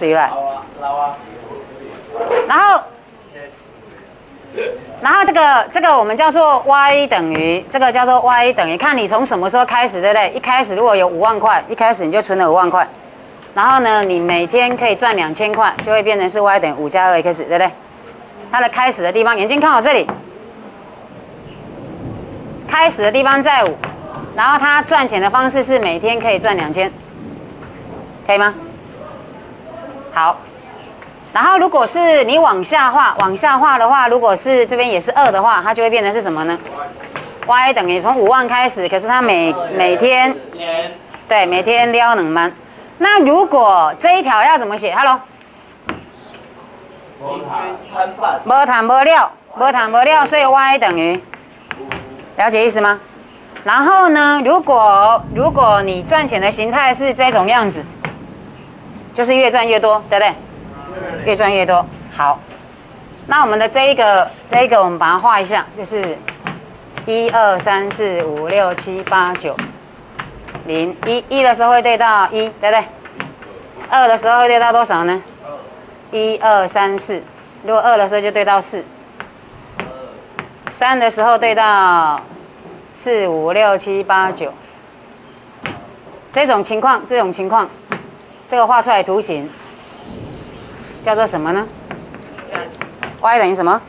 水来。然后，然后这个这个我们叫做 y 等于这个叫做 y 等于，看你从什么时候开始，对不对？一开始如果有五万块，一开始你就存了五万块，然后呢，你每天可以赚两千块，就会变成是 y 等于五加二 x，对不对？它的开始的地方，眼睛看我这里，开始的地方在五，然后它赚钱的方式是每天可以赚两千，可以吗？好。然后如果是你往下画，往下画的话，如果是这边也是二的话，它就会变成是什么呢？y 等于从五万开始，可是它每每天，对，每天撩两万。那如果这一条要怎么写？Hello，无谈无料，无谈无料，所以 y 等于，了解意思吗？然后呢，如果如果你赚钱的形态是这种样子，就是越赚越多，对不对？越赚越多，好。那我们的这一个，这一个我们把它画一下，就是一二三四五六七八九零一一的时候会对到一，对不对？二的时候会对到多少呢？一二三四，如果二的时候就对到四。三的时候对到四五六七八九。这种情况，这种情况，这个画出来图形。叫做什么呢？y 等于什么？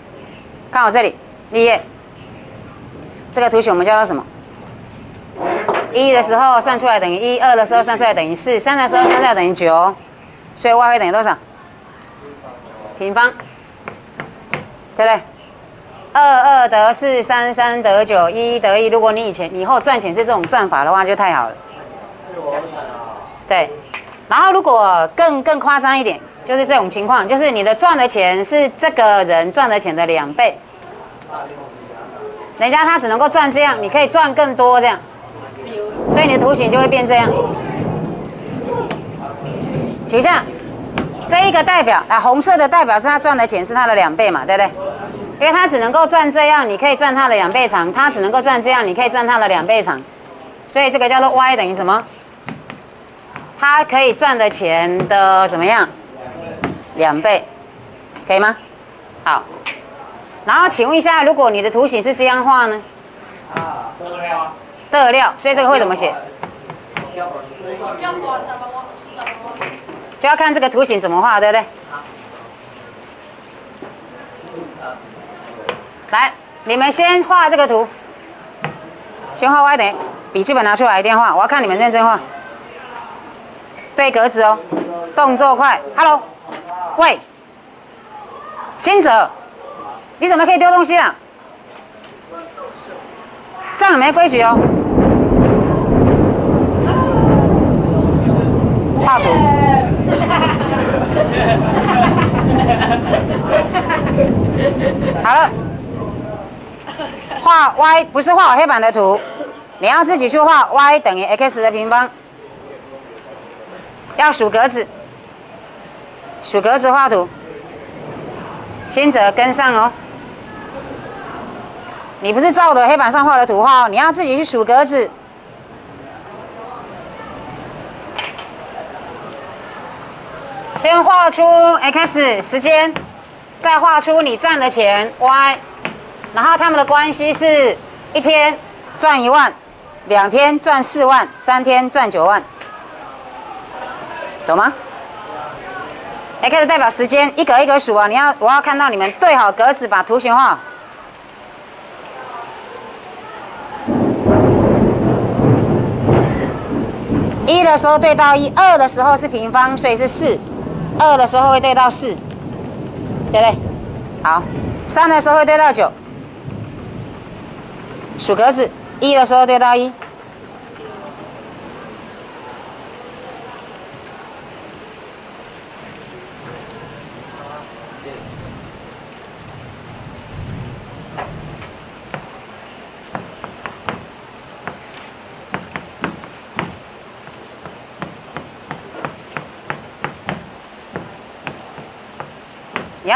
看我这里，第一，这个图形我们叫做什么？一的时候算出来等于一，二的时候算出来等于四，三的时候算出来等于九，所以 y 会等于多少？平方，对不对？二二得四，三三得九，一得一。如果你以前以后赚钱是这种赚法的话，就太好了。对，然后如果更更夸张一点。就是这种情况，就是你的赚的钱是这个人赚的钱的两倍，人家他只能够赚这样，你可以赚更多这样，所以你的图形就会变这样。请下，这一个代表啊，红色的代表是他赚的钱是他的两倍嘛，对不对？因为他只能够赚这样，你可以赚他的两倍长，他只能够赚这样，你可以赚他的两倍长，所以这个叫做 y 等于什么？他可以赚的钱的怎么样？两倍，可以吗？好，然后请问一下，如果你的图形是这样画呢？啊，得料。得料，所以这个会怎么写？就要看这个图形怎么画，对不对？来，你们先画这个图，先画 Y 点，笔记本拿出来，电话，我要看你们认真画。对格子哦，动作快，Hello。喂，新泽，你怎么可以丢东西啊？这样没规矩哦。画图。好了，画 y 不是画我黑板的图，你要自己去画 y 等于 x 的平方，要数格子。数格子画图，先者跟上哦。你不是照的黑板上画的图画哦，你要自己去数格子。先画出 x 时间，再画出你赚的钱 y，然后他们的关系是一天赚一万，两天赚四万，三天赚九万，懂吗？x 代表时间，一格一格数啊！你要，我要看到你们对好格子，把图形画。一的时候对到一，二的时候是平方，所以是四。二的时候会对到四，对不对？好，三的时候会对到九。数格子，一的时候对到一。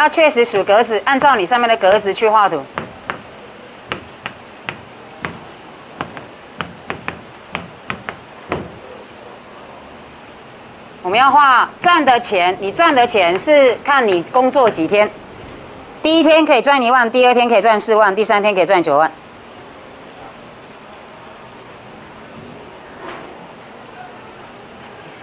你要确实数格子，按照你上面的格子去画图。我们。们要画赚的钱，你赚的钱是看你工作几天，第一天可以赚一万，第二天可以赚四万，第三天可以赚九万。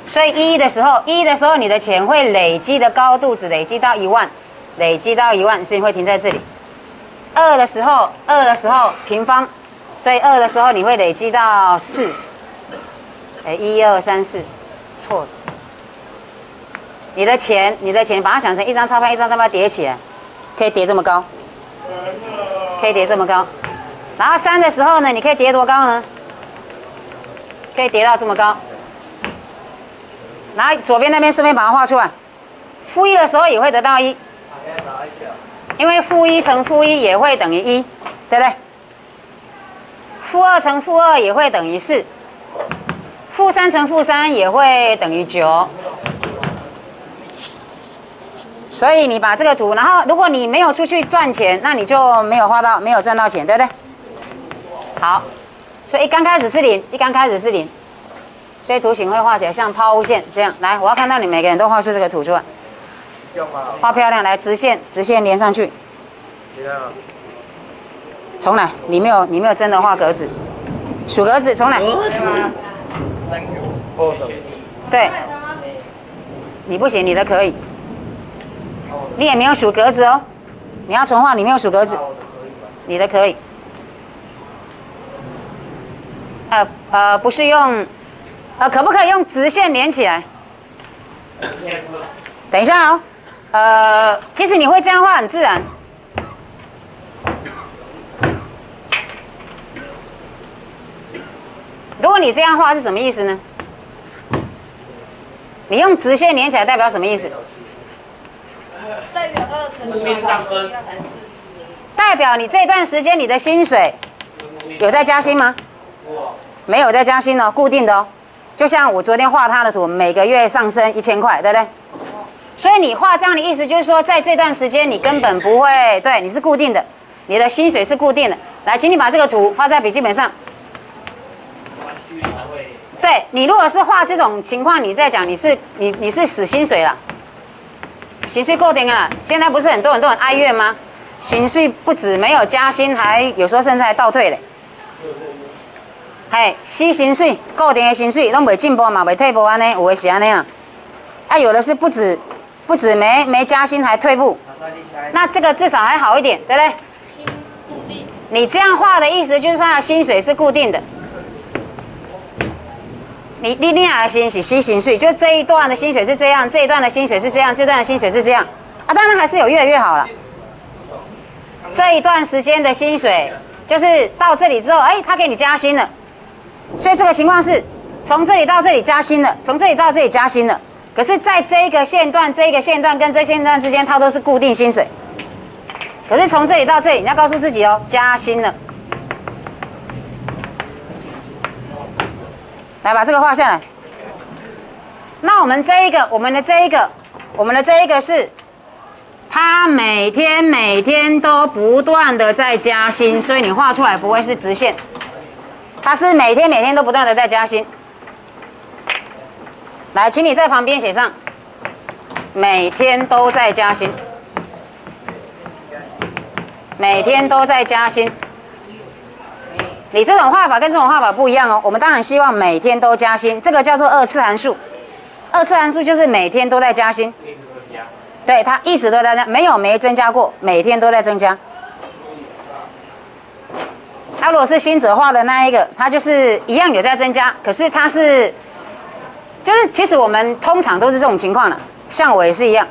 所以一的时候，一的时候你的钱会累积的高度只累积到一万，累积到一万，所以会停在这里。二的时候，二的时候平方，所以二的时候你会累积到四。哎，一二三四，错。你的钱，你的钱，把它想成一张钞票，一张钞票叠起来，可以叠这么高，可以叠这么高。然后三的时候呢，你可以叠多高呢？可以叠到这么高。然后左边那边顺便把它画出来。负一的时候也会得到一，因为负一乘负一也会等于一，对不对？负二乘负二也会等于四，负三乘负三也会等于九。所以你把这个图，然后如果你没有出去赚钱，那你就没有花到，没有赚到钱，对不对？好，所以一刚开始是零，一刚开始是零。所以图形会画起来像抛物线这样。来，我要看到你每个人都画出这个图出来。画漂亮，来直线，直线连上去。重来，你没有，你没有真的画格子，数格子，重来。对。你不行，你的可以。你也没有数格子哦，你要重画，你没有数格子，你的可以。呃呃，不是用。呃，可不可以用直线连起来？等一下哦，呃，其实你会这样画很自然。如果你这样画是什么意思呢？你用直线连起来代表什么意思？代表它的成上升。代表你这段时间你的薪水有在加薪吗？没有在加薪哦，固定的哦。就像我昨天画他的图，每个月上升一千块，对不对？所以你画这样的意思就是说，在这段时间你根本不会对，你是固定的，你的薪水是固定的。来，请你把这个图画在笔记本上。对你如果是画这种情况，你在讲你是你你是死薪水了，薪水固定了。现在不是很多很多人哀怨吗？薪水不止没有加薪，还有时候甚至还倒退嘞。嘿，死薪水，固定的薪水，拢未进步嘛，未退步安尼，有的是安尼啊。啊，有的是不止，不止没没加薪，还退步。那这个至少还好一点，对不对？你这样画的意思就是说，薪水是固定的。你你你的薪是死薪水，就这一段的薪水是这样，这一段的薪水是这样，这段的薪水是这样。啊，当然还是有越来越好了。这一段时间的薪水，就是到这里之后，哎，他给你加薪了。所以这个情况是，从这里到这里加薪了，从这里到这里加薪了。可是，在这一个线段、这一个线段跟这线段之间，它都是固定薪水。可是从这里到这里，你要告诉自己哦，加薪了。来，把这个画下来。那我们这一个，我们的这一个，我们的这一个是，它每天每天都不断的在加薪，所以你画出来不会是直线。他是每天每天都不断的在加薪，来，请你在旁边写上，每天都在加薪，每天都在加薪。你这种画法跟这种画法不一样哦。我们当然希望每天都加薪，这个叫做二次函数。二次函数就是每天都在加薪，对，它一直都在加，没有没增加过，每天都在增加。它如果是新者画的那一个，它就是一样有在增加，可是它是，就是其实我们通常都是这种情况了，像我也是一样，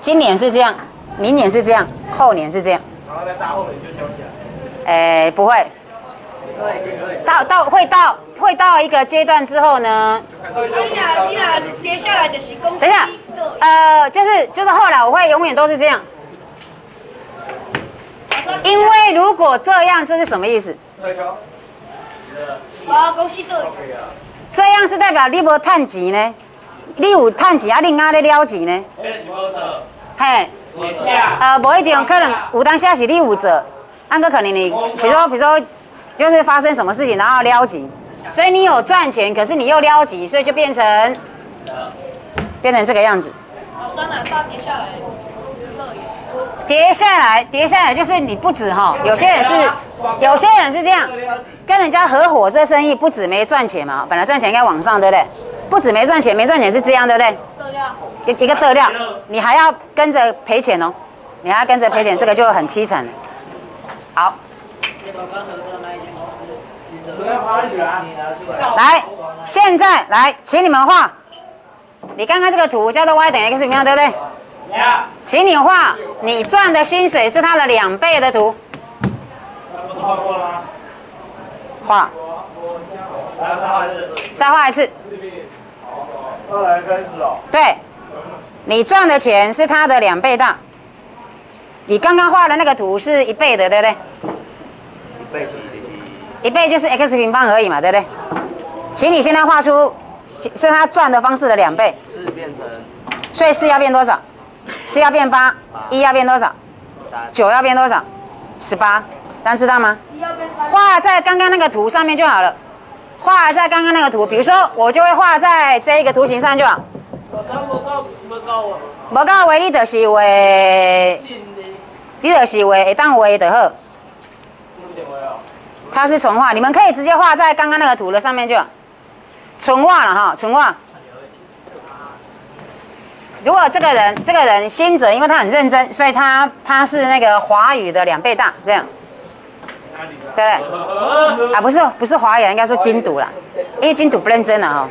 今年是这样，明年是这样，后年是这样。然后在大后年就消起来。哎，不会。到到会到会到一个阶段之后呢？等一下，你俩跌下来的是公。等一下，呃，就是就是后来我会永远都是这样。因为如果这样，这是什么意思？啊，恭喜的。这样是代表你无趁钱呢？你有趁钱啊？另外咧了钱呢？嘿，呃，无一定，可能有当下是你有做，按个可能你，比如说，比如说，就是发生什么事情，然后撩急，所以你有赚钱，可是你又撩急，所以就变成变成这个样子。好酸奶大跌下来，跌下来，跌下来就是你不止哈，有些人是，有些人是这样，跟人家合伙这生意不止没赚钱嘛，本来赚钱应该往上，对不对？不止没赚钱，没赚钱是这样，对不对？一一个得料，你还要跟着赔钱哦，你还要跟着赔钱，这个就很凄惨。好，来，现在来，请你们画。你刚刚这个图叫做 y 等于 x 平方，对不对？请你画你赚的薪水是它的两倍的图。画，再画一次。二来开始哦。对，你赚的钱是它的两倍大。你刚刚画的那个图是一倍的，对不对？一倍是一倍就是 x 平方而已嘛，对不对？请你现在画出是它赚的方式的两倍，四变成所以四要变多少？四要变八，一要变多少？九要变多少？十八，大家知道吗？画在刚刚那个图上面就好了。画在刚刚那个图，比如说我就会画在这一个图形上就好。我才不够不够我无够画你就是画，你就是画会当画就好。它是纯画，你们可以直接画在刚刚那个图的上面就好。纯画了哈，纯画。如果这个人，这个人新者，因为他很认真，所以他他是那个华语的两倍大，这样，对不对？啊，不是不是华语，应该说精读啦，因为精读不认真 了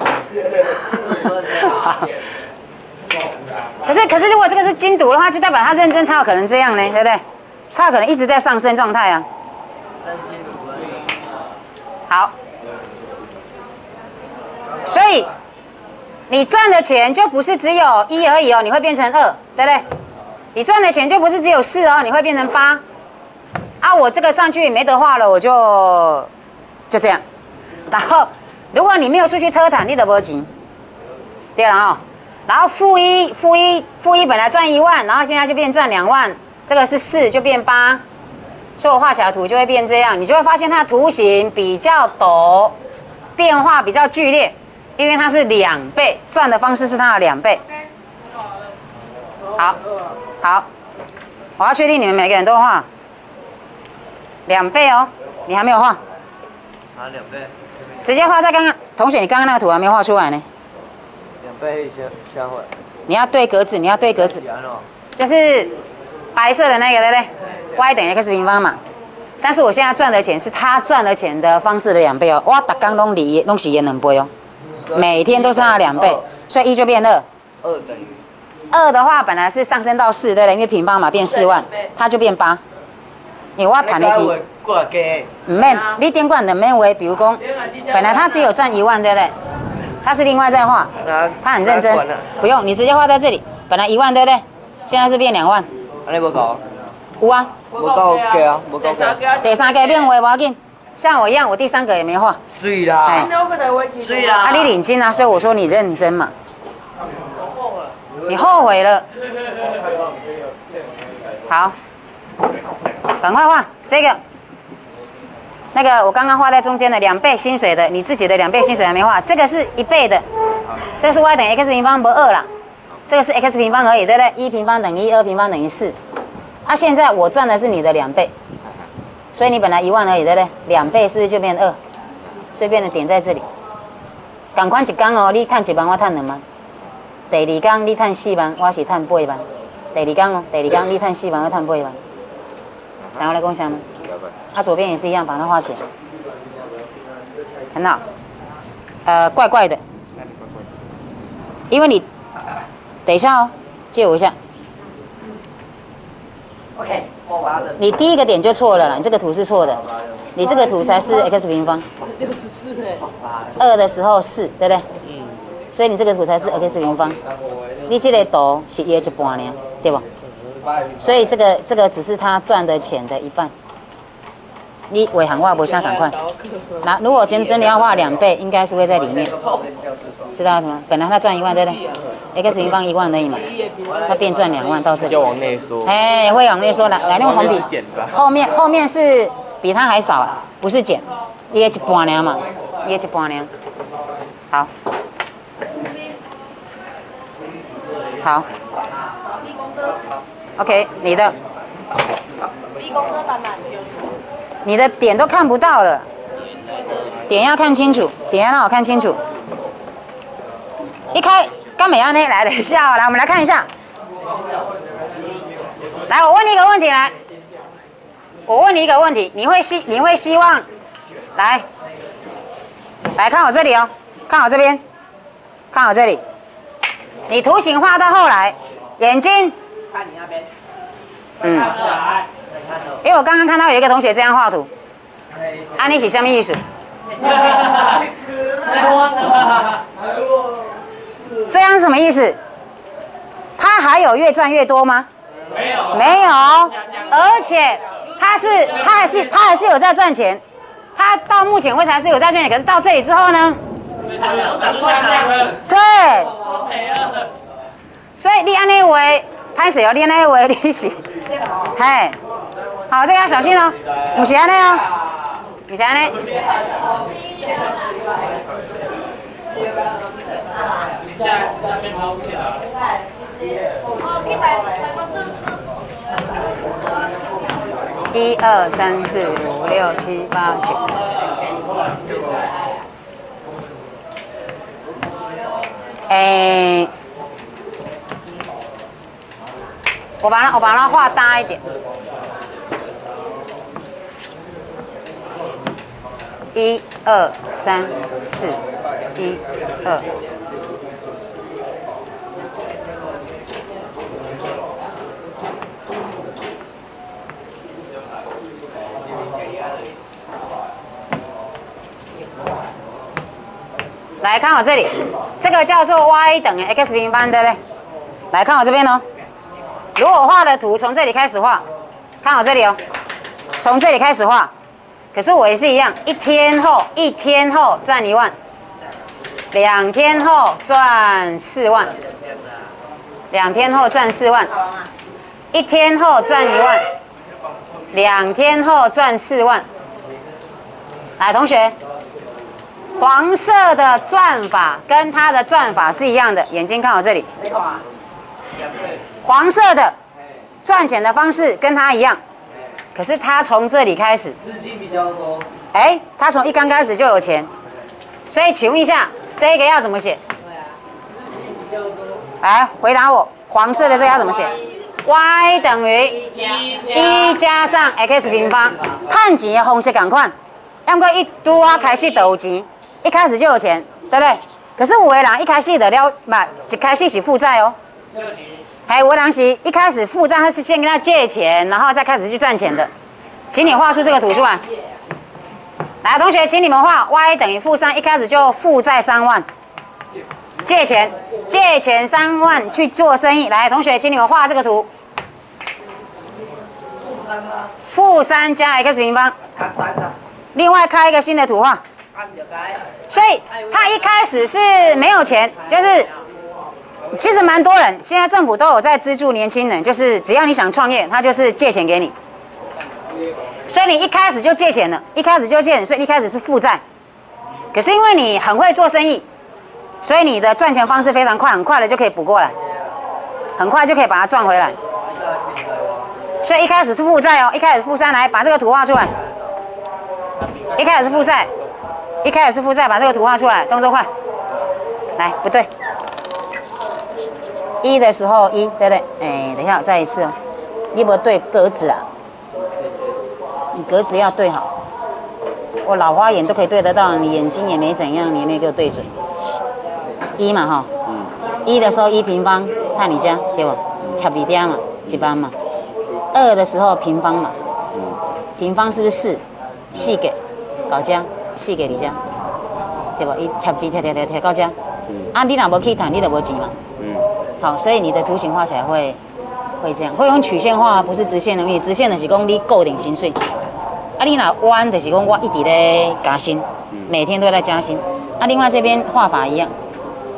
哈。可是可是，如果这个是精读的话，就代表他认真才有可能这样呢，对不对？才有可能一直在上升状态啊。好，所以你赚的钱就不是只有一而已哦，你会变成二，对不对？你赚的钱就不是只有四哦，你会变成八。啊，我这个上去没得画了，我就就这样。然后，如果你没有出去特坦，你的波及，对了哦。然后负一，负一，负一本来赚一万，然后现在就变赚两万，这个是四就变八。所以我画起来图就会变这样，你就会发现它的图形比较陡，变化比较剧烈，因为它是两倍，赚的方式是它的两倍。好，好，我要确定你们每个人都画两倍哦，你还没有画，啊两倍，直接画在刚刚同学，你刚刚那个图还没画出来呢，两倍先先回。你要对格子，你要对格子，就是白色的那个，对不对？y 等于 x 平方嘛。但是我现在赚的钱是他赚的钱的方式的两倍哦。哇，打刚拢离拢洗也能倍哦，每天都是他的两倍，所以一就变二。二等于二的话本来是上升到四，对不对？因为平方嘛，变四万，它就变八。因为我谈得起，过来给唔免，你点管的免为，比如讲，本来他只有赚一万，对不对？他是另外再画，他很认真，不用，你直接画在这里。本来一万，对不对？现在是变两万，安尼无够，有啊。无够给啊，无够给。第三个变为不要紧，像我一样，我第三个也没画。水啦哎，水啦。啊，你领金啊，所以我说你认真嘛。你后悔了。好，赶快画这个。那个我刚刚画在中间的两倍薪水的，你自己的两倍薪水还没画，这个是一倍的，这是 y 等于 x 平方不二啦，这个是 x 平方而已，对不对？一平方等于一，二平方等于四。啊，现在我赚的是你的两倍，所以你本来一万而已，对不对？两倍是不是就变二？所以变的点在这里。赶快一工哦，你赚一万，我赚两万。第二工你赚四万，我是赚八万。第二工哦，第二工你赚四万，我赚八万。知道我来共享吗？啊，左边也是一样，把它画起来。很好。呃，怪怪的，因为你等一下哦，借我一下。OK，我把的。你第一个点就错了啦，你这个图是错的，你这个图才是 x 平方。六十四哎，二的时候四，对不对？嗯。所以你这个图才是 x 平方，你这个图是一一半呢，对不？所以这个这个只是他赚的钱的一半。你尾行画不像赶快，那如果真真的要画两倍，应该是会在里面，知道什么？本来他赚一万，对不对？x 平方一万而已嘛，他变赚两万到这里。就往内缩。哎，会往内缩来，来用红笔。后面后面是比他还少了，不是减，一一半了嘛，一一半了。好，好。OK，你的。你的点都看不到了，点要看清楚，点要让我看清楚。一开，刚美安呢？来，等一下哦，来，我们来看一下。来，我问你一个问题，来，我问你一个问题，你会希你会希望，来，来看我这里哦，看我这边，看我这里，你图形画到后来，眼睛，看你那边，嗯，因为我刚刚看到有一个同学这样画图，安利是什么意思？这样是什么意思？他还有越赚越多吗？没有，没有，而且他是他还是他还是有在赚钱，他到目前为止还是有在赚钱，可是到这里之后呢？对，所以你安利为拍谁哦？你安尼为你是，嘿，好，这个要小心哦，不是安尼哦，不是安尼。在那边抛不起来。一二三四五六七八九。哎，我把它我把它画大一点。一二三四，一二。来看我这里，这个叫做 y 等于 x 平方，对不对？来看我这边哦。如果画的图从这里开始画，看好这里哦，从这里开始画。可是我也是一样，一天后，一天后赚一万，两天后赚四万，两天后赚四万，一天后赚一万，两天后赚四万。来，同学。黄色的转法跟它的转法是一样的，眼睛看好这里。黄色的赚钱的方式跟他一样，可是他从这里开始，资金比较多。哎，他从一刚开始就有钱，所以请问一下，这个要怎么写？来回答我，黄色的这个要怎么写？y 等于一加上 x 平方，看钱的方式赶快，要么一多开始就有钱。一开始就有钱，对不对？可是有的人一开始的了，不，一开始是负债哦。还有的人是一开始负债，他是先跟他借钱，然后再开始去赚钱的。请你画出这个图出来。来，同学，请你们画 y 等于负三，一开始就负债三万，借钱，借钱三万去做生意。来，同学，请你们画这个图。负三加 x 平方。另外开一个新的图画。所以他一开始是没有钱，就是其实蛮多人，现在政府都有在资助年轻人，就是只要你想创业，他就是借钱给你。所以你一开始就借钱了，一开始就借，所以一开始是负债。可是因为你很会做生意，所以你的赚钱方式非常快，很快的就可以补过来，很快就可以把它赚回来。所以一开始是负债哦，一开始负三，来把这个图画出来。一开始是负债。一开始是负债，把这个图画出来，动作快。来，不对，一的时候一，对不对？哎，等一下，再一次哦。你不对格子啊？你格子要对好。我老花眼都可以对得到，你眼睛也没怎样，你也没给我对准。一嘛哈。嗯。一的时候一平方，看你家对不？贴你家嘛，一般嘛。二的时候平方嘛。嗯。平方是不是四？四个，搞这样。四个你家，对不？一贴纸贴贴贴贴到这，啊，你若无去谈，你就无钱嘛。嗯。好，所以你的图形画起来会会这样，会用曲线画，不是直线的，因为直线的是讲你固定薪水，啊，你那弯的是讲我一直在加薪，每天都在加薪。啊，另外这边画法一样，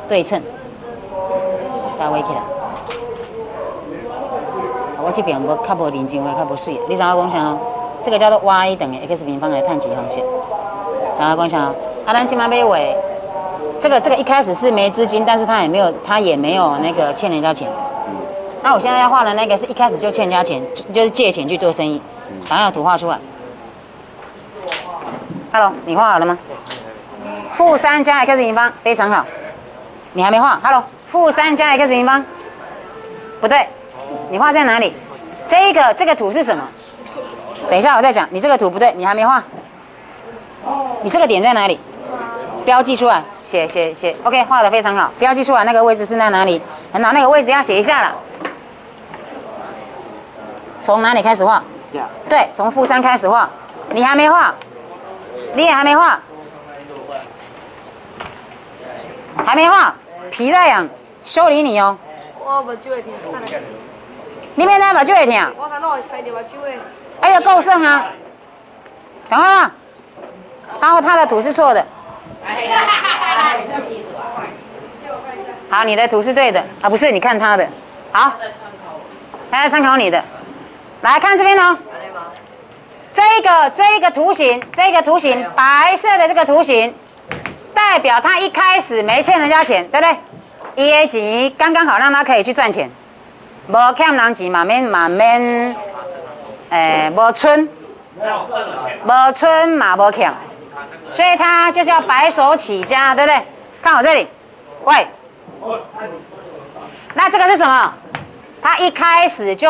对称，大围起来。我这边无较无认真画，较无水。你知影我讲啥？这个叫做 y 等于 x 平方的碳基方向。大家观想阿兰金马尾，这个这个一开始是没资金，但是他也没有他也没有那个欠人家钱。那我现在要画的那个是一开始就欠人家钱，就是借钱去做生意，把那个图画出来。Hello，你画好了吗？负三加 x 平方，非常好。你还没画？Hello，负三加 x 平方，不对，你画在哪里？这个这个图是什么？等一下我再讲，你这个图不对，你还没画。你这个点在哪里？标记出来，写写写，OK，画的非常好。标记出来那个位置是在哪里？很好，那个位置要写一下了。从哪里开始画？对，从负三开始画。你还没画，你也还没画，还没画，皮在痒，修理你哦。我目睭会疼，等下你免那目睭会疼，我看到会塞着目睭的。哎呀够剩啊！赶快画，他他的图是错的。好，你的图是对的啊，不是？你看他的，好，他在参考你的。来看这边哦，这个这个图形，这个图形白色的这个图形，代表他一开始没欠人家钱，对不对？一 A 级刚刚好让他可以去赚钱，无欠人钱嘛免嘛免，诶，无存，无存嘛无欠，所以他就是要白手起家，对不对？看好这里，喂，那这个是什么？他一开始就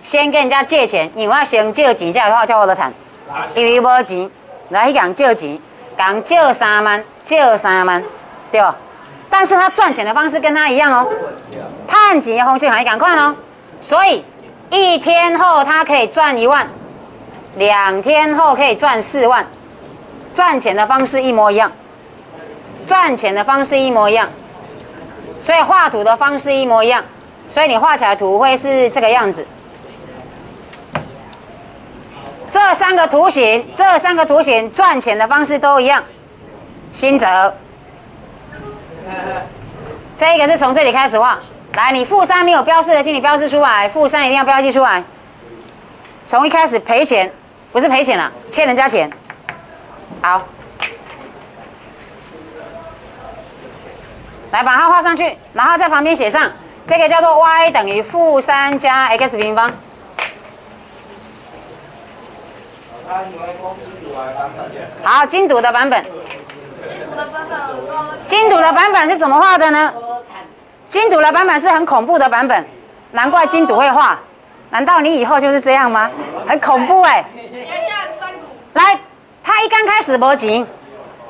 先跟人家借钱，因为要先借钱，才有话叫我的谈。因为无钱，来讲借钱，讲借三万，借三万，对吧？但是他赚钱的方式跟他一样哦，探钱的方式还赶快哦，所以一天后他可以赚一万，两天后可以赚四万，赚钱的方式一模一样，赚钱的方式一模一样，所以画图的方式一模一样。所以你画起来图会是这个样子。这三个图形，这三个图形赚钱的方式都一样。新泽，这个是从这里开始画。来，你负三没有标示的，请你标示出来。负三一定要标记出来。从一开始赔钱，不是赔钱了，欠人家钱。好，来把它画上去，然后在旁边写上。这个叫做 y 等于负三加 x 平方。好，精读的版本。精读的版本是怎么画的呢？精读的版本是很恐怖的版本，难怪精读会画。难道你以后就是这样吗？很恐怖哎。他一刚开始没钱，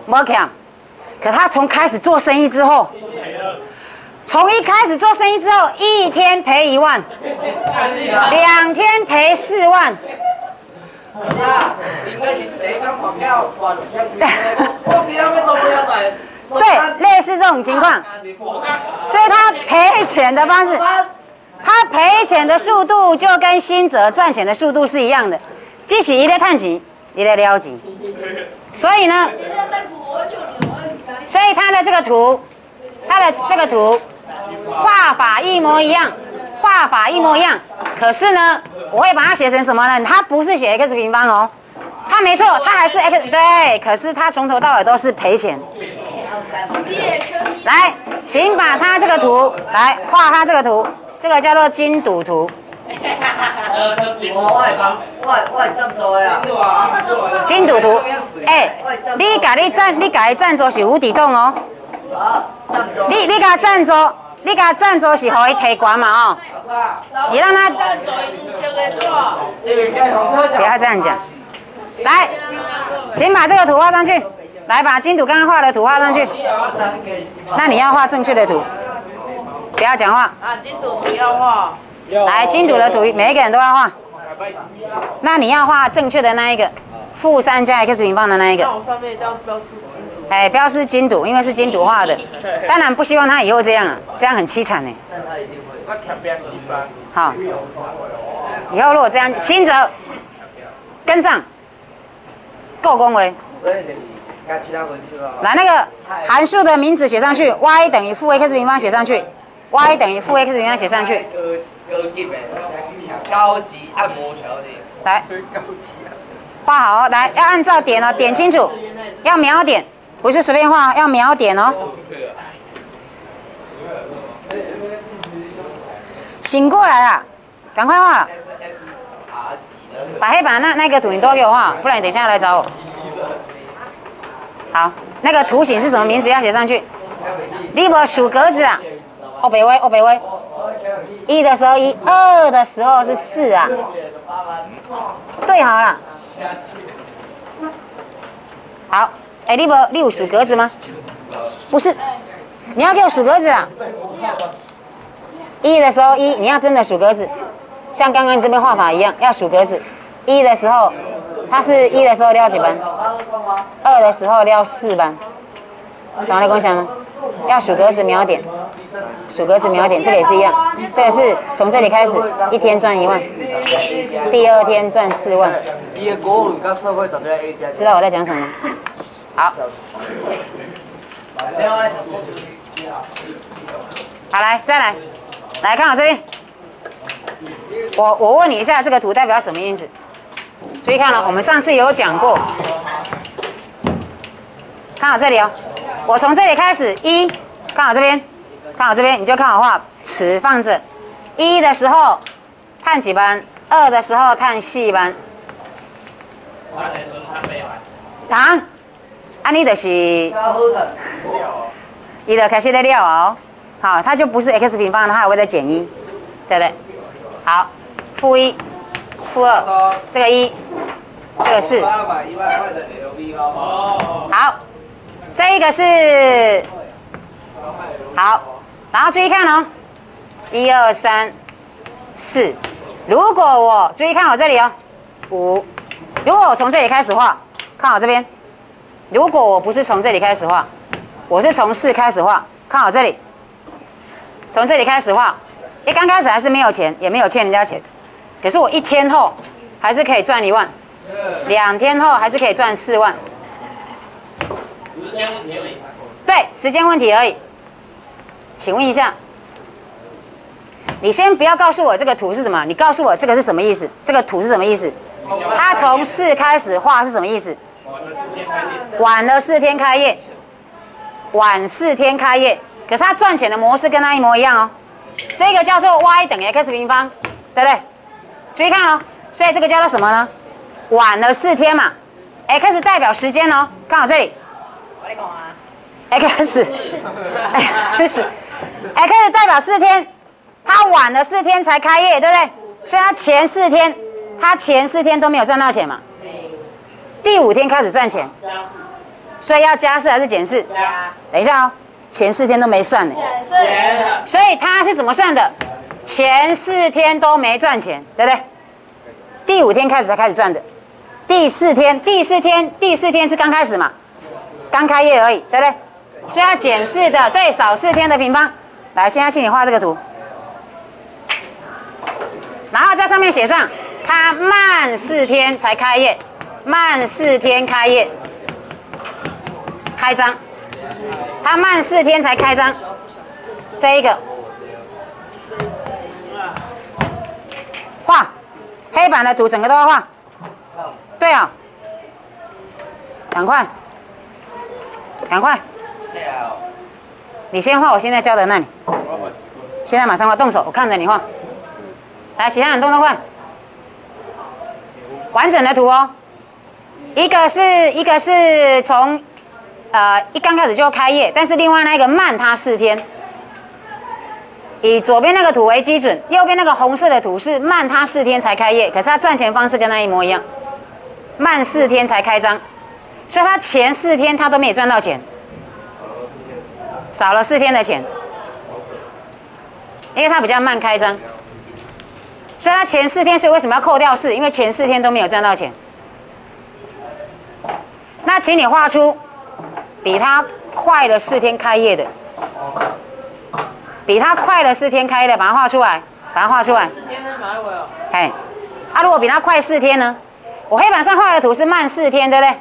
没钱，可他从开始做生意之后。从一开始做生意之后，一天赔一万，两天赔四万。对，类似这种情况，所以他赔钱的方式，他赔钱的速度就跟新泽赚钱的速度是一样的，即使一个探钱，一在撩钱。所以呢，所以他的这个图，他的这个图。画法一模一样，画法一模一样。可是呢，我会把它写成什么呢？它不是写 x 平方哦，它没错，它还是 x 对。可是它从头到尾都是赔钱。来，请把它这个图来画它这个图，这个叫做金赌图。金赌图，哎，你家你赞，你家赞助是无底洞哦。你你家赞助。你给他赞助是可以提关嘛？哦，你让他不要这样讲。来，请把这个图画上去。来，把金土刚刚画的图画上去。那你要画正确的图，不要讲话。啊，金土不要画。来，金土的图每一个人都要画。那你要画正确的那一个，负三加 x 平方的那一个。那我上面要标示金土。哎，标示金赌，因为是金赌画的。当然不希望他以后这样啊，这样很凄惨呢。好，以后如果这样，新泽跟上，够恭维。来，那个函数的名字写上去，y 等于负 x 平方写上去，y 等于负 x 平方写上去。高级按摩条件。来，画好，来要按照点哦，点清楚，要秒点。不是随便画，要秒点哦。醒过来啦，赶快画。把黑板那那个图你都给我画，不然你等一下来找我。好，那个图形是什么名字要写上去？你不数格子啊？哦北威，哦北威。一的时候一，二的时候是四啊。对好了。好，哎，你不你有数格子吗？不是，你要给我数格子啊。一的时候一，你要真的数格子，像刚刚你这边画法一样，要数格子。一的时候，它是一的时候撩几班？二的时候撩四班。怎么来共享吗？要数格子秒点，数格子秒点，这个也是一样，这个是从这里开始，一天赚一万，第二天赚四万。知道我在讲什么？好。好，来再来，来看我这边。我我问你一下，这个图代表什么意思？注意看了，我们上次有讲过。看好这里哦，我从这里开始，一，看好这边，看好这边，你就看好画，尺放着，一的时候碳几班，二的时候碳四班。啊？啊，你的是，伊就开始在料哦，好，它就不是 x 平方，它还会再减一，对不对？好，负一，负二，这个一，这个四。好。这一个是好，然后注意看哦，一二三四。如果我注意看我这里哦，五。如果我从这里开始画，看好这边。如果我不是从这里开始画，我是从四开始画，看好这里。从这里开始画，一刚开始还是没有钱，也没有欠人家钱，可是我一天后还是可以赚一万，两天后还是可以赚四万。对，时间问题而已。请问一下，你先不要告诉我这个图是什么，你告诉我这个是什么意思？这个图是什么意思？它从四开始画是什么意思？晚了四天开业，晚四天开业，可是它赚钱的模式跟它一模一样哦。这个叫做 y 等于 x 平方，对不对？注意看哦，所以这个叫做什么呢？晚了四天嘛，x 代表时间哦，看好这里。X x x 代表四天，他晚了四天才开业，对不对？所以他前四天，他前四天都没有赚到钱嘛。第五天开始赚钱，所以要加四还是减四？等一下哦，前四天都没算呢。所以他是怎么算的？前四天都没赚钱，对不对？第五天开始才开始赚的。第四天，第四天，第四天是刚开始嘛？刚开业而已，对不对？所以要减四的，对，少四天的平方。来，现在请你画这个图，然后在上面写上，它慢四天才开业，慢四天开业，开张，它慢四天才开张，这一个，画黑板的图，整个都要画。对啊，赶快。赶快！你先画，我现在教的那里。现在马上画，动手，我看着你画。来，其他人动动快。完整的图哦。一个是一个是从呃一刚开始就开业，但是另外那个慢它四天。以左边那个图为基准，右边那个红色的图是慢它四天才开业，可是它赚钱方式跟它一模一样，慢四天才开张。所以他前四天他都没有赚到钱，少了四天的钱，因为他比较慢开张，所以他前四天是为什么要扣掉四？因为前四天都没有赚到钱。那请你画出比他快的四天开业的，比他快的四天开的，把它画出来，把它画出来。四天呢？哪位哦？哎，啊，如果比他快四天呢？我黑板上画的图是慢四天，对不对？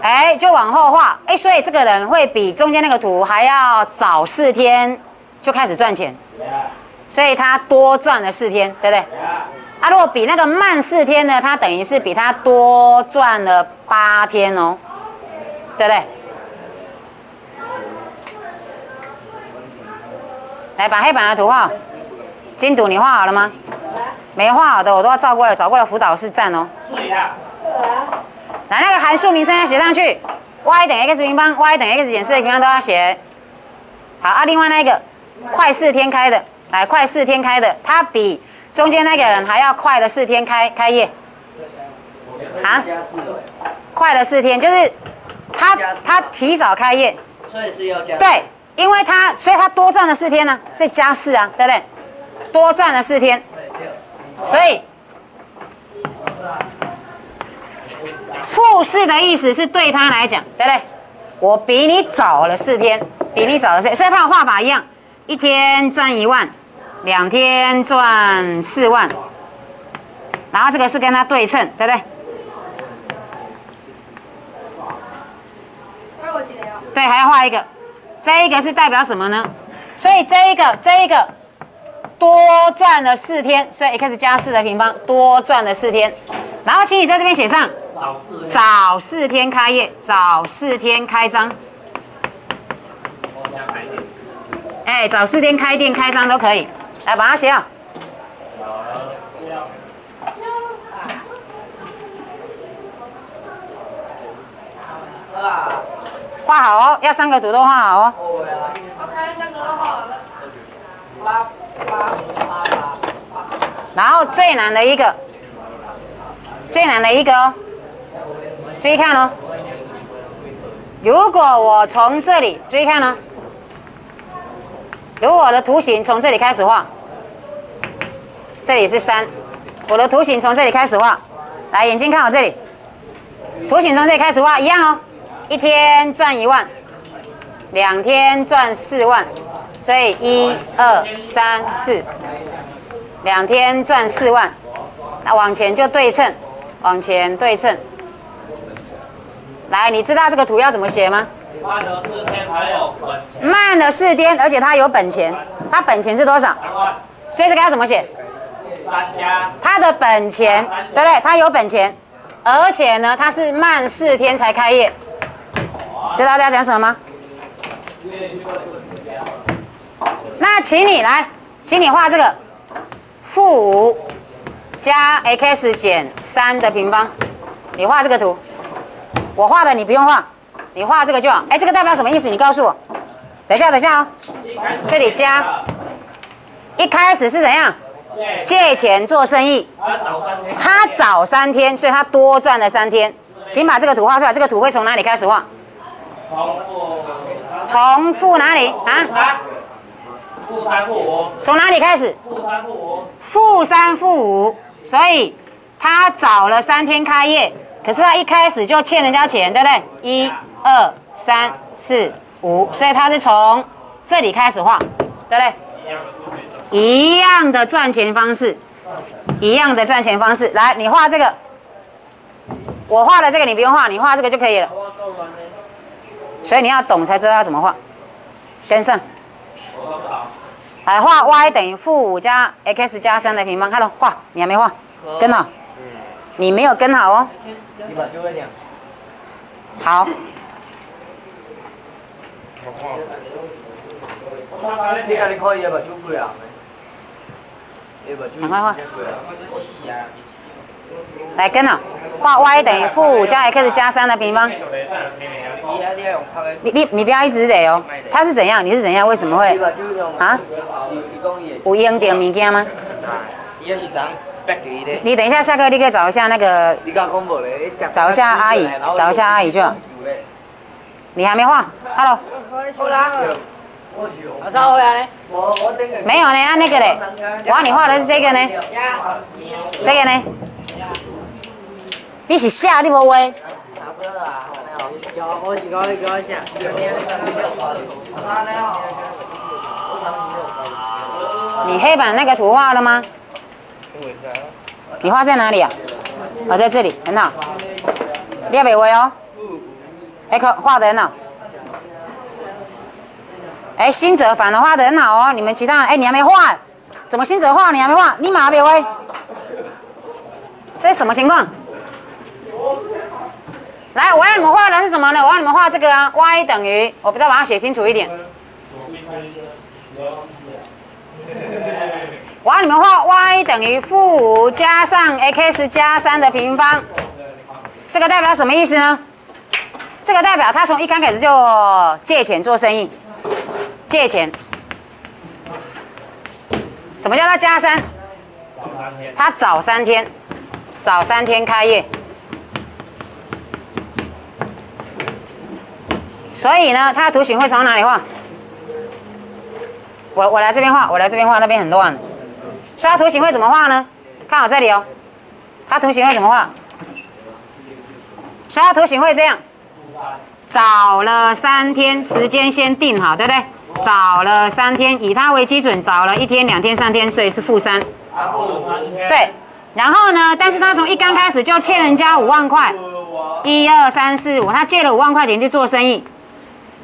哎，就往后画，哎，所以这个人会比中间那个图还要早四天就开始赚钱，所以他多赚了四天，对不对？啊，如果比那个慢四天呢，他等于是比他多赚了八天哦，对不对？来，把黑板的图画，精读你画好了吗？没画好的我都要照过来找过来辅导室站哦。注意一下，来，那个函数名称要写上去，y 等于 x 平方，y 等于 x 减四的平方都要写。好啊，另外那个快四天开的，来快四天开的，它比中间那个人还要快了四天开开业。啊，快了四天，就是他他提早开业，所以是要加。对，因为他所以他多赚了四天呢、所以加四啊，对不对？多赚了四天，所以复试的意思是对他来讲，对不对？我比你早了四天，比你早了四天，所以他的画法一样，一天赚一万，两天赚四万，然后这个是跟他对称，对不对？对，还要画一个，这一个是代表什么呢？所以这一个这一个多赚了四天，所以 x 加四的平方多赚了四天。然后请你在这边写上早四天，早四天开业，早四天开张。哎，早四天开店开张都可以。来把它写好。啊，画好哦，要三个图都画好哦。，OK，三个都画好了。八八八八，然后最难的一个，最难的一个哦，注意看哦。如果我从这里，注意看哦。如果我的图形从这里开始画，这里是三，我的图形从这里开始画，来眼睛看好这里，图形从这里开始画一样哦。一天赚一万，两天赚四万，所以一二三四，两天赚四万，那往前就对称，往前对称。来，你知道这个图要怎么写吗？慢了四天还有本钱慢了四天，而且它有本钱，它本钱是多少？三万，所以这个要怎么写？三加它的本钱，对不对？它有本钱，而且呢，它是慢四天才开业。知道大家讲什么吗？那请你来，请你画这个负五加 x 减三的平方，你画这个图。我画的你不用画，你画这个就好。哎，这个代表什么意思？你告诉我。等一下，等一下哦。这里加一开始是怎样？借钱做生意，他早三天，所以他多赚了三天。请把这个图画出来。这个图会从哪里开始画？重复从负哪里啊？三，负三负五，从哪里开始？负三负五，负三负五，所以他早了三天开业，可是他一开始就欠人家钱，对不对？一、二、三、四、五，所以他是从这里开始画，对不对？一样的赚钱方式，一样的赚钱方式。来，你画这个，我画的这个你不用画，你画这个就可以了。所以你要懂才知道要怎么画，跟上。来画 y 等于负五加 x 加三的平方，看到画，你还没画，跟好。你没有跟好哦。你把就会讲，好，你看你可以把就贵啊，你把就赶快画来跟了，画 y 等于负五加 x 加三的平方。你你，你不要一直得哦，他是怎样？你是怎样？为什么会啊？有用到物件吗？你等一下下课，立刻找一下那个，找一下阿姨找一下阿姨就好你还没画，Hello，没有呢，按那个嘞，我要你画的是这个呢，这个呢，你是下你无画，拿色啦，叫我是搞搞一下。你黑板那个图画了吗？你画在哪里啊？我在这里，很好，列北威哦，哎，可画的很好。哎，新泽反而画的很好哦，你们其他人，哎，你还没画，怎么新泽画你还没画？立马别威，这什么情况？来，我要你们画的是什么呢？我要你们画这个啊，y 等于，我不知道把它写清楚一点。我要你们画 y 等于负五加上 x 加三的平方，这个代表什么意思呢？这个代表他从一刚开始就借钱做生意，借钱。什么叫他加三？他早三天，早三天开业。所以呢，它的图形会从哪里画？我我来这边画，我来这边画，那边很乱。所以它图形会怎么画呢？看好这里哦，它图形会怎么画？所以它图形会这样，早了三天，时间先定好，对不对？早了三天，以它为基准，早了一天、两天、三天，所以是负三。负三天，对，然后呢？但是他从一刚开始就欠人家五万块，一二三四五，他借了五万块钱去做生意，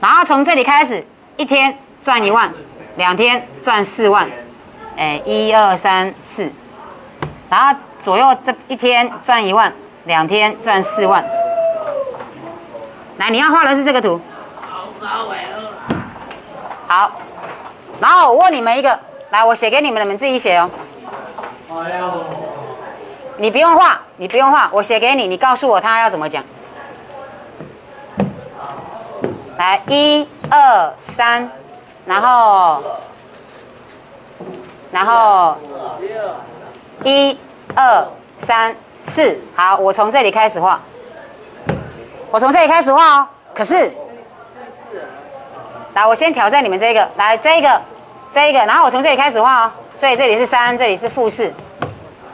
然后从这里开始，一天赚一万，两天赚四万，哎，一二三四，然后左右这一天赚一万，两天赚四万。来，你要画的是这个图。好，然后我问你们一个，来，我写给你们，你们自己写哦。哎呦，你不用画，你不用画，我写给你，你告诉我他要怎么讲。来，一二三，然后，然后一二三四，好，我从这里开始画，我从这里开始画哦。可是，来，我先挑战你们这个，来这个，这个，然后我从这里开始画哦。所以这里是三，这里是负四。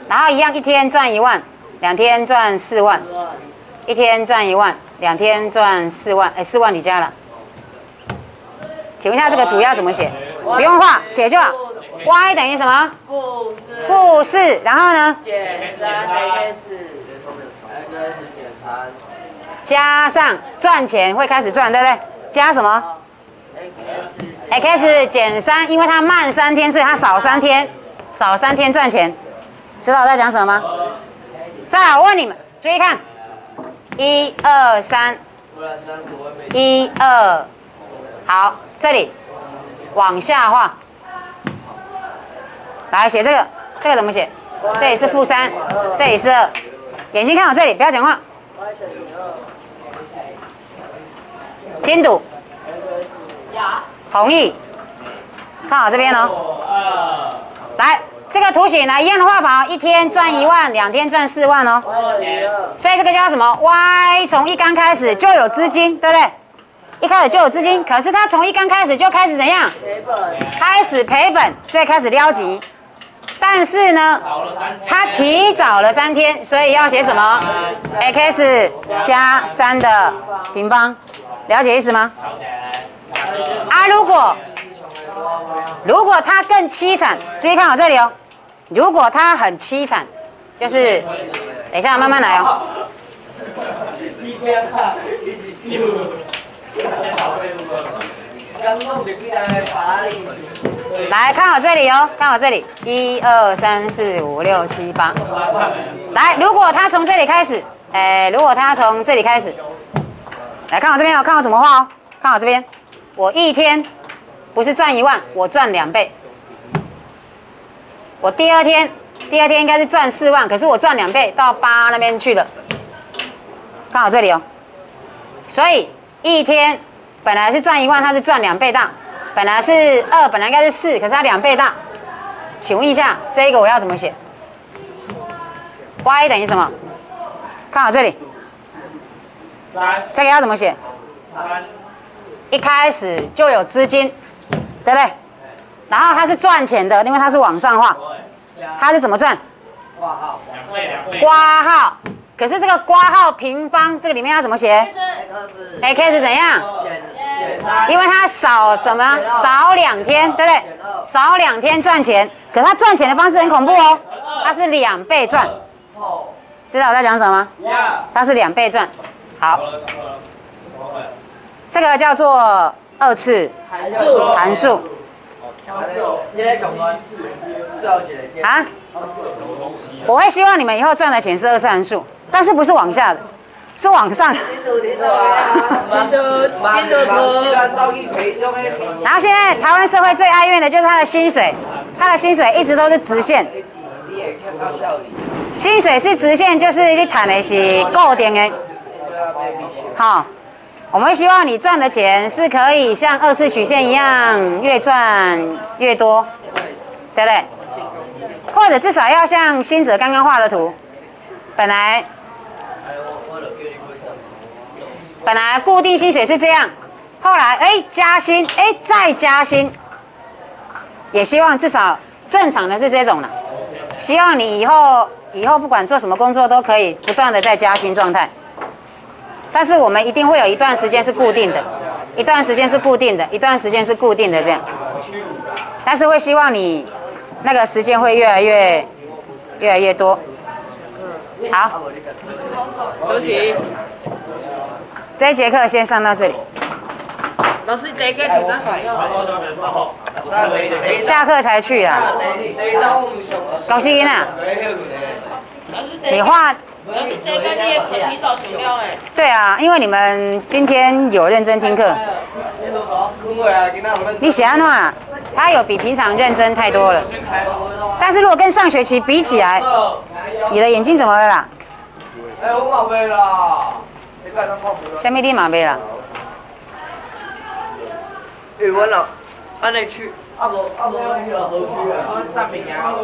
然后一样，一天赚一万，两天赚四万，一天赚一万，两天赚四万，哎，四万你加了。请问一下这个图要怎么写？不用画，写就好。y 等于什么？负四负四，然后呢？减三三加上赚钱会开始赚，对不对？加什么 x？x 减三，因为它慢三天，所以它少三天，少三天赚钱。知道我在讲什么吗？再来，我问你们，注意看，一二三，一二，好，这里。往下画，来写这个，这个怎么写？这里是负三，这里是二，眼睛看好这里，不要讲话。y 等于二金赌，呀，同意，看好这边哦。来，这个图形来一样的画法，一天赚一万，两天赚四万哦。所以这个叫什么？Y 从一刚开始就有资金，对不对？一开始就有资金，可是它从一刚开始就开始怎样？赔本开始赔本，所以开始撩急。但是呢，他，提早了三天，所以要写什么？x 加三的平方，了解意思吗？了解，啊，如果如果它更凄惨，注意看好这里哦。如果他很凄惨，就是等一下慢慢来哦。来看好这里哦，看好这里，一二三四五六七八。来，如果他从这里开始，哎，如果他从这里开始，来看好这边哦，看我怎么画哦，看好这边，我一天不是赚一万，我赚两倍。我第二天，第二天应该是赚四万，可是我赚两倍到八那边去了。看好这里哦，所以一天本来是赚一万，它是赚两倍大，本来是二，本来应该是四，可是它两倍大。请问一下，这个我要怎么写？y 等于什么？看好这里，三这个要怎么写？三一开始就有资金，对不对？然后它是赚钱的，因为它是往上画，它是怎么赚？挂号两倍两倍，挂号。可是这个挂号平方，这个里面要怎么写，x？x 怎样？减减三，因为它少什么？少两天，对不对？少两天赚钱，可是它赚钱的方式很恐怖哦，它是两倍赚。知道我在讲什么吗？它是两倍赚。好，这个叫做二次函数函数啊。我会希望你们以后赚的钱是二次函数，但是不是往下的，是往上。然后现在台湾社会最哀怨的就是他的薪水，他的薪水一直都是直线，薪水是直线，就是你谈的是固定的。好，我们希望你赚的钱是可以像二次曲线一样，越赚越多，对不对？或者至少要像新泽刚刚画的图，本来本来固定薪水是这样，后来哎加薪，哎再加薪，也希望至少正常的是这种了。希望你以后以后不管做什么工作都可以不断的在加薪状态。但是我们一定会有一段时间是固定的，一段时间是固定的，一段时间是固定的这样。但是会希望你那个时间会越来越越来越多。好，休息。这一节课先上到这里，老师，这个。下课才去啦。高兴音啊，你画对啊，因为你们今天有认真听课，你写安诺啊，他有比平常认真太多了。但是如果跟上学期比起来，你的眼睛怎么了啦？哎，我嘛袂啦，你干啥看不下面立马背了。语文老，安尼去，啊无啊无去了河区啊，我淡明啊。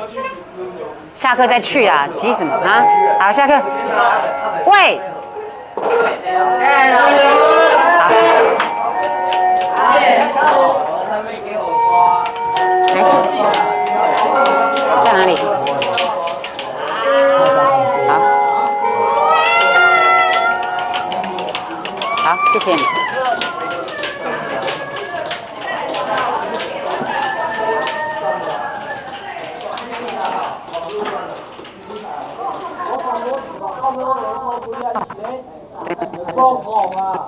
下课再去啦，急什么啊？好，下课。喂，哎，在哪里？好，好，谢谢你。 รอ嘛